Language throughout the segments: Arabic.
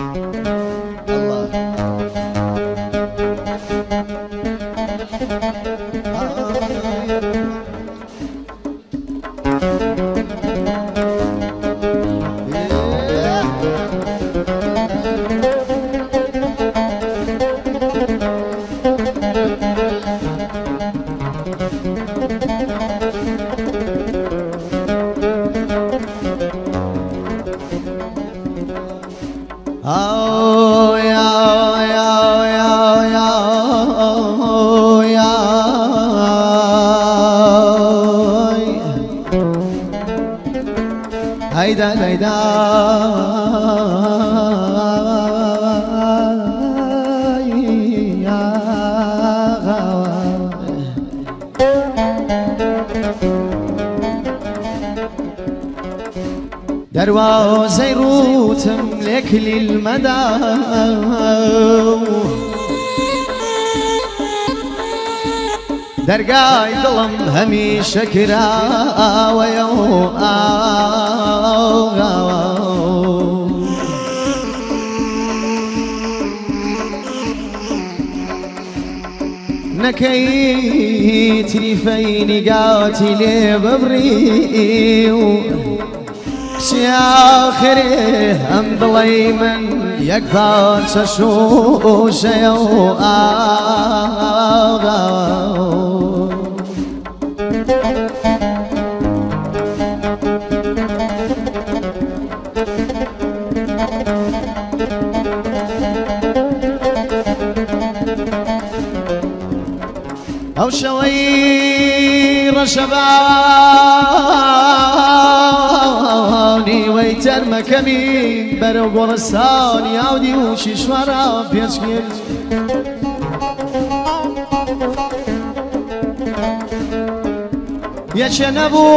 Música هيدا هيدا دروازة روتم لكل المدى درقاي ظلم هميشه كرا ويوم نكيتني فين قاتلي ببري شياخري هم ضليمن يكفان ششوش يو ئەو شەوەی ڕەشەبانی وەی تەرمەکەمی بەرەو گۆڕستانی یاودی و شیشوارە پێچگرت. یەچێ نەبوو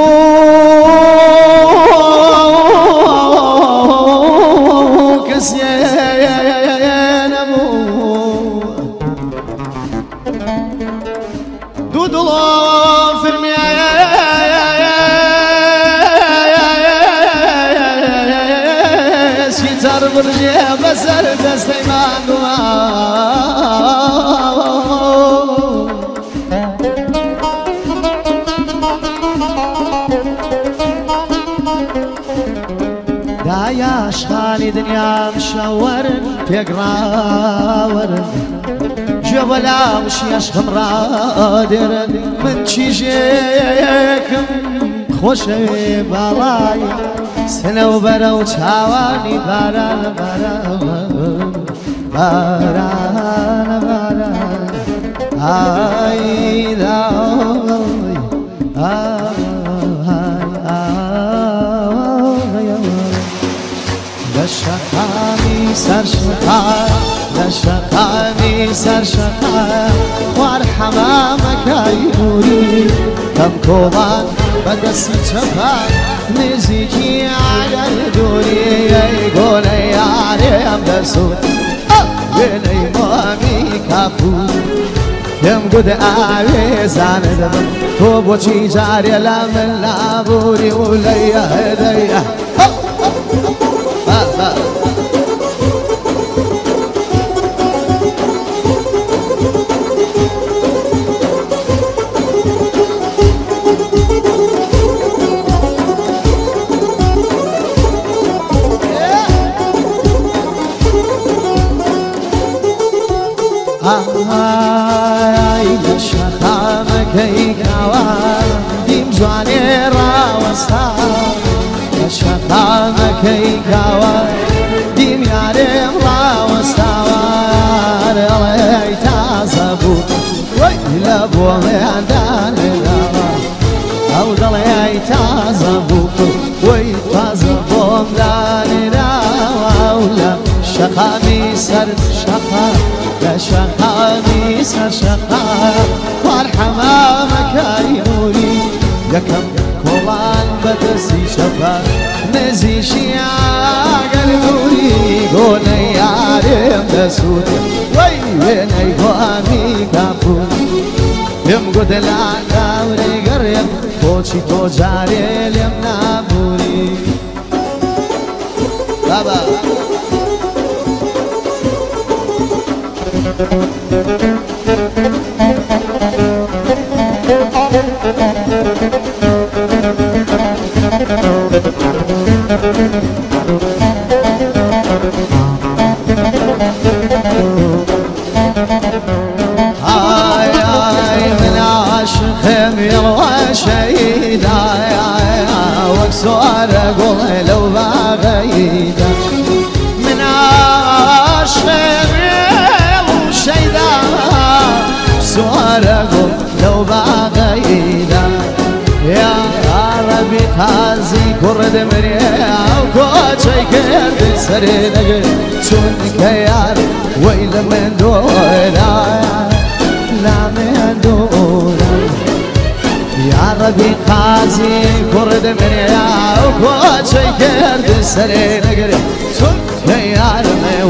برجي بسر دستي ما دايا اشخالي دنيا مشاورن بيقراورن جبلا وش يشخم رادر من Sene ubera uçava ni bara na bara bara na bara ay da ay ay ay ay ay لشقاني سر شقا وارحمامك اي نوري كم كوبان بدسي شفا نزيكي على الدوري. يقول يا عريم درسون. بيني مامي كافو يم قد آوي زاند من تو بوچي جاري لمن لابوري وليا هديا ئای شەخامەکەی کاوە دیم جوانێ ڕاوەستا. لە شەخامەکەی کاوە دیم یارێم ڕاوەستاوەڵێی تازە بوو. وەی لە بۆ مێدانێداوە ئەو دەڵێی تازە بوو. یارێم دەسوود وەی وێنەی بۆمی کافون پێم گودلان داوری گەڕێم بۆچی تۆ جارێ لێم نابووری بابا تازی کرد مریا و کوچه کرد سر نگه چون که یار ویل من دورا لا من دورا یا ربی قاضی کرد مریا و کوچه کرد سر نگه چون که یار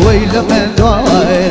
ویل من دورا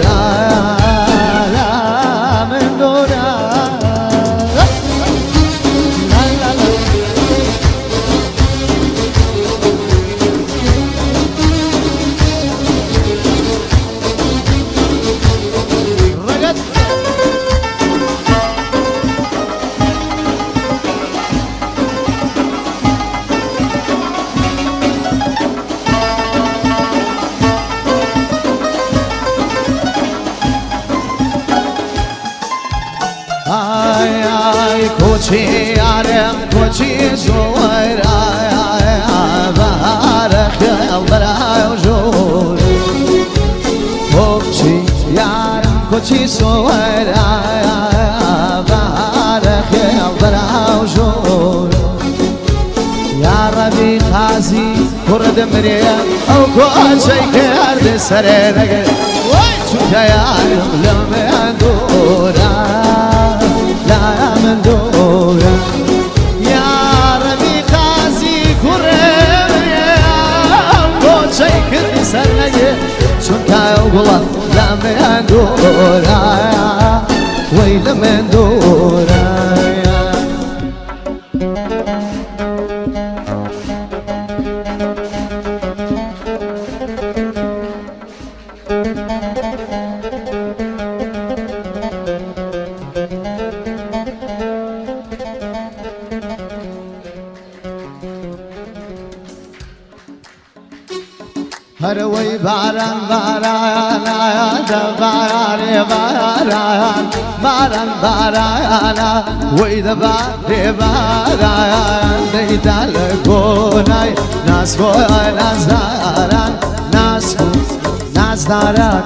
کوچی زویر بارخ برای جور یا ربی خازی کرد مریا أو کوچی کرد سر نگر چون یارم لمن دورم لا من دورة يا ربي خازي كرم يا بوشي كل سنة شنتا يوبلا لا من dame ancora هروي باران باران يا باران. باران باران باران ويدا باران. باران ديدا لكوناي ناس كوي ناس داران كوي ناس داران.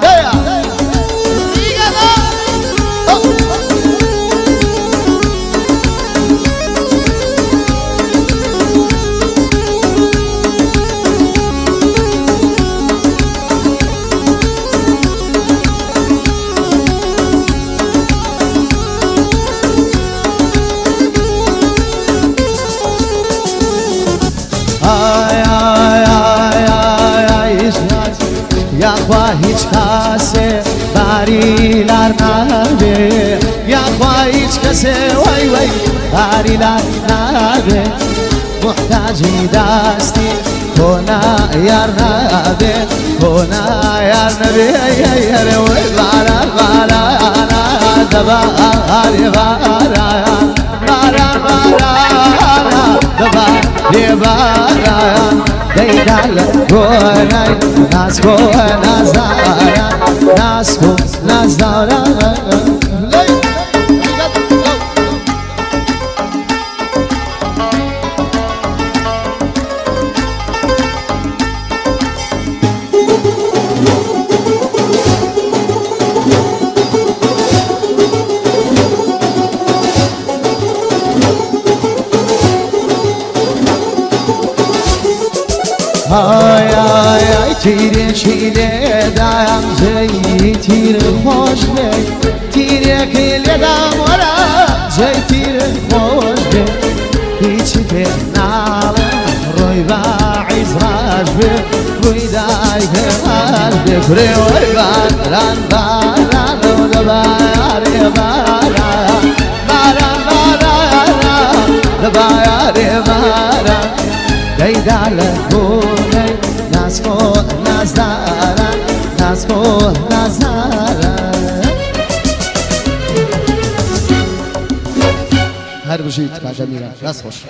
کسه باری لر نده یا خوا هیچ کسه وای وای باری لر نده محتاجی دستی کنا یار نده کنا یار نده یار وای بارا بارا دبا آری بارا بارا بارا دبا بارا. دیدال گونای ناز کو نازارا ناز ay ay ay Tire çile dayan zey tire hoş ne Tire kile da mora zey tire hoş ne Hiç ben nala roy va izraj ve Roy da aygar ve Kure oy va ran va ran da va re va ra Ra ra ra ra ra va re va دیدال گونه نزکو نزدارا نزکو نزدارا هر بشید بعد میرم. راست خوش